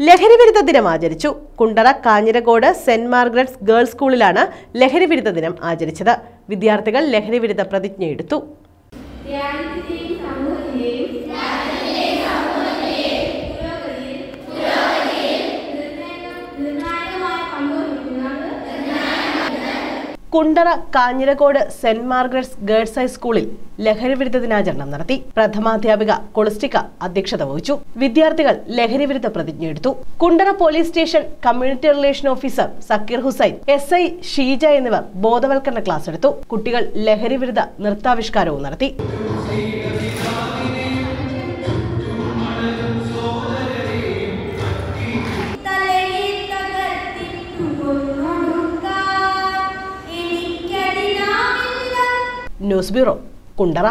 ലഹരി വിരുദ്ധ ദിനം ആചരിച്ചു. Kundara Kanjirakode saint Margaret's girls സ്കൂളിലാണ് ലഹരി വിരുദ്ധ ദിനം ആചരിച്ചത്. വിദ്യാർത്ഥികൾ ലഹരി വിരുദ്ധ പ്രതിജ്ഞയെടുത്തു Kundara Kanjirakode saint Margaret's girls ഹൈസ്കൂളിൽ ലഹരിവിരുദ്ധ ദിനാചരണം നടത്തി. പ്രഥമാധ്യാപിക കൊളിസ്റ്റിക്ക അധ്യക്ഷത വഹിച്ചു. വിദ്യാർത്ഥികൾ ലഹരിവിരുദ്ധ പ്രതിജ്ഞ എടുത്തു. Kundara police station community relation officer Zakir Hussain S I Sheeja എന്നിവർ ബോധവൽക്കരണ ക്ലാസ് എടുത്തു. കുട്ടികൾ ലഹരിവിരുദ്ധ നൃത്താവിഷ്കാരവും നടത്തി. News bureau Kundara.